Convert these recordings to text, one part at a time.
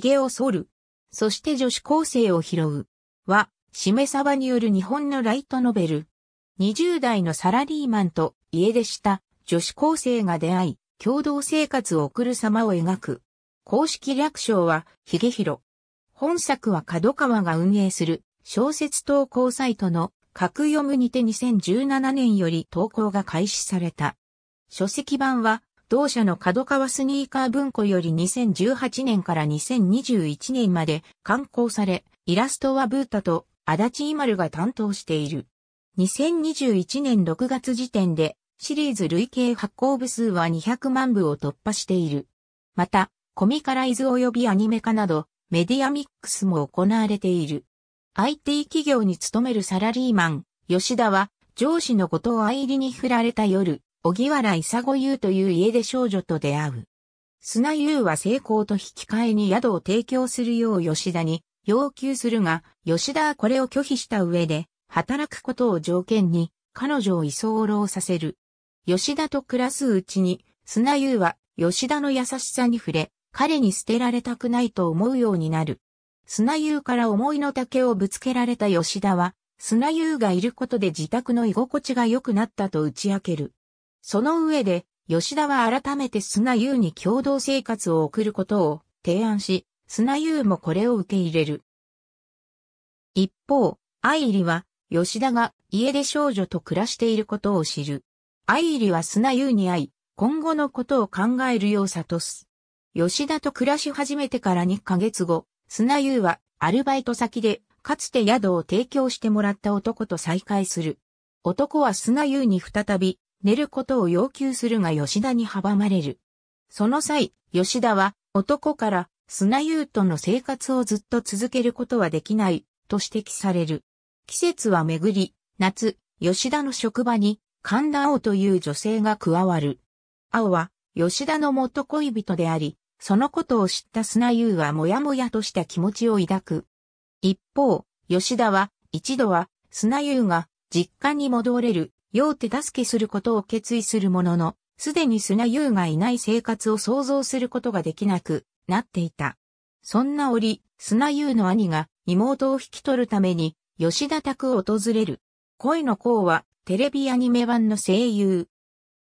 髭を剃る。そして女子高生を拾う。は、しめさばによる日本のライトノベル。20代のサラリーマンと家出した女子高生が出会い、共同生活を送る様を描く。公式略称は、ヒゲヒロ。本作は角川が運営する小説投稿サイトの格読むにて2017年より投稿が開始された。書籍版は同社の角川スニーカー文庫より2018年から2021年まで刊行され、イラストはブータと足立イマルが担当している。2021年6月時点でシリーズ累計発行部数は200万部を突破している。また、コミカライズ及びアニメ化などメディアミックスも行われている。IT 企業に勤めるサラリーマン、吉田は上司のことを愛理に振られた夜、小木原勇優という家出少女と出会う。砂優は成功と引き換えに宿を提供するよう吉田に要求するが、吉田はこれを拒否した上で、働くことを条件に彼女を居候させる。吉田と暮らすうちに、砂優は吉田の優しさに触れ、彼に捨てられたくないと思うようになる。砂優から思いの丈をぶつけられた吉田は、砂優がいることで自宅の居心地が良くなったと打ち明ける。その上で、吉田は改めて砂優に共同生活を送ることを提案し、砂優もこれを受け入れる。一方、愛理は、吉田が家で少女と暮らしていることを知る。愛理は砂優に会い、今後のことを考えるよう悟す。吉田と暮らし始めてから2ヶ月後、砂優はアルバイト先でかつて宿を提供してもらった男と再会する。男は砂優に再び寝ることを要求するが吉田に阻まれる。その際、吉田は男から砂優との生活をずっと続けることはできないと指摘される。季節は巡り、夏、吉田の職場に神田青という女性が加わる。青は吉田の元恋人であり、そのことを知った砂優はもやもやとした気持ちを抱く。一方、吉田は一度は砂優が実家に戻れるよう手助けすることを決意するものの、すでに砂優がいない生活を想像することができなくなっていた。そんな折、砂優の兄が妹を引き取るために吉田宅を訪れる。恋の子はテレビアニメ版の声優。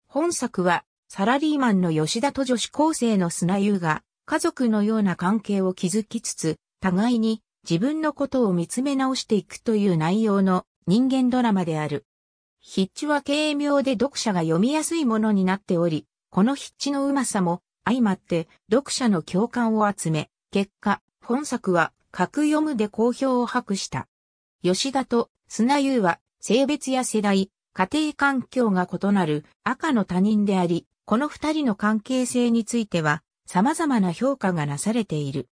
本作はサラリーマンの吉田と女子高生の砂優が家族のような関係を築きつつ、互いに自分のことを見つめ直していくという内容の人間ドラマである。筆致は軽妙で読者が読みやすいものになっており、この筆致のうまさも相まって読者の共感を集め、結果、本作は格読むで好評を博した。吉田と砂優は性別や世代、家庭環境が異なる赤の他人であり、この二人の関係性については様々な評価がなされている。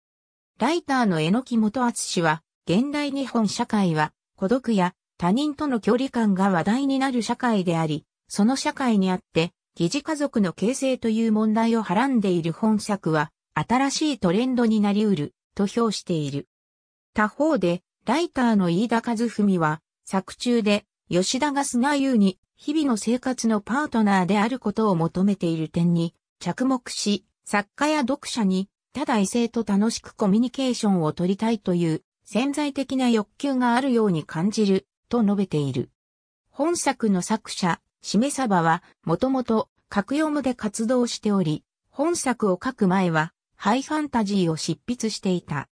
ライターの榎木元厚氏は、現代日本社会は孤独や他人との距離感が話題になる社会であり、その社会にあって、疑似家族の形成という問題をはらんでいる本作は、新しいトレンドになり得る、と評している。他方で、ライターの飯田和文は、作中で、吉田が砂優に日々の生活のパートナーであることを求めている点に着目し、作家や読者にただ異性と楽しくコミュニケーションを取りたいという潜在的な欲求があるように感じると述べている。本作の作者、しめさばはもともと格読むで活動しており、本作を書く前はハイファンタジーを執筆していた。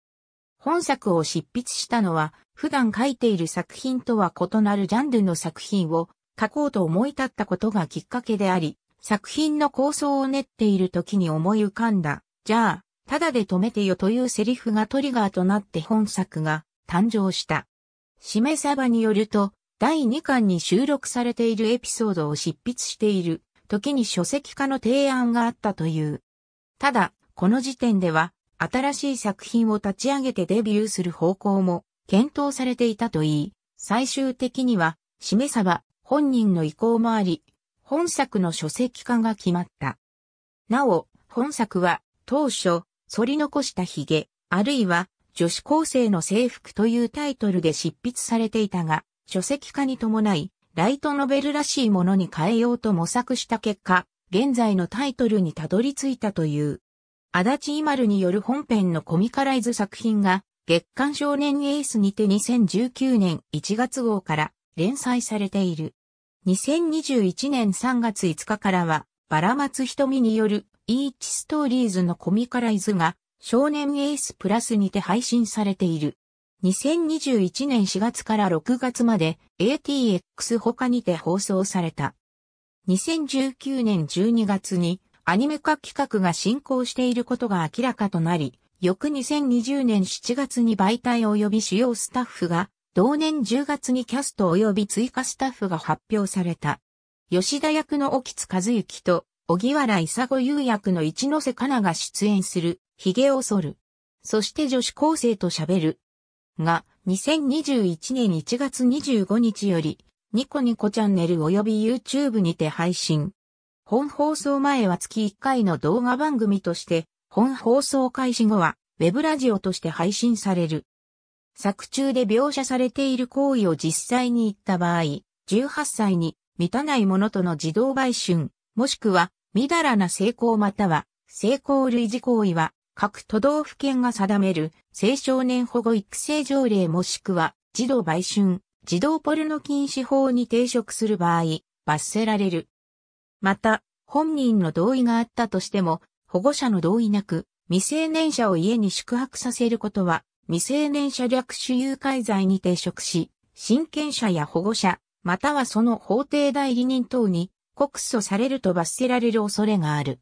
本作を執筆したのは普段書いている作品とは異なるジャンルの作品を書こうと思い立ったことがきっかけであり、作品の構想を練っている時に思い浮かんだ。じゃあ、ただで止めてよというセリフがトリガーとなって本作が誕生した。しめさばによると、第2巻に収録されているエピソードを執筆している時に書籍化の提案があったという。ただ、この時点では、新しい作品を立ち上げてデビューする方向も検討されていたといい、最終的には、しめさば、本人の意向もあり、本作の書籍化が決まった。なお、本作は当初、反り残した髭、あるいは女子高生の制服というタイトルで執筆されていたが、書籍化に伴い、ライトノベルらしいものに変えようと模索した結果、現在のタイトルにたどり着いたという。足立イマルによる本編のコミカライズ作品が月刊少年エースにて2019年1月号から連載されている。2021年3月5日からはバラマツ瞳によるイーチストーリーズのコミカライズが少年エースプラスにて配信されている。2021年4月から6月まで ATX 他にて放送された。2019年12月にアニメ化企画が進行していることが明らかとなり、翌2020年7月に媒体及び主要スタッフが、同年10月にキャスト及び追加スタッフが発表された。吉田役の沖津和幸と、小木原勲優役の一ノ瀬かなが出演する、髭を剃る。そして女子高生と喋る。が、2021年1月25日より、ニコニコチャンネル及び YouTube にて配信。本放送前は月1回の動画番組として、本放送開始後は、ウェブラジオとして配信される。作中で描写されている行為を実際に言った場合、18歳に満たない者との自動売春、もしくは、みだらな成功または、成功類似行為は、各都道府県が定める青少年保護育成条例もしくは、児童売春、児童ポルノ禁止法に抵触する場合、罰せられる。また、本人の同意があったとしても、保護者の同意なく、未成年者を家に宿泊させることは、未成年者略取誘拐罪に抵触し、親権者や保護者、またはその法定代理人等に告訴されると罰せられる恐れがある。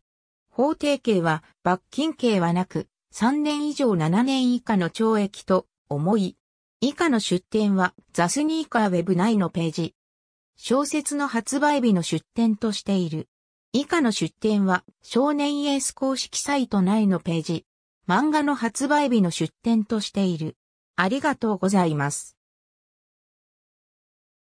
法定刑は罰金刑はなく、3年以上7年以下の懲役と重い。以下の出典はザスニーカーウェブ内のページ。小説の発売日の出典としている。以下の出典は少年エース公式サイト内のページ。漫画の発売日の出典としている。ありがとうございます。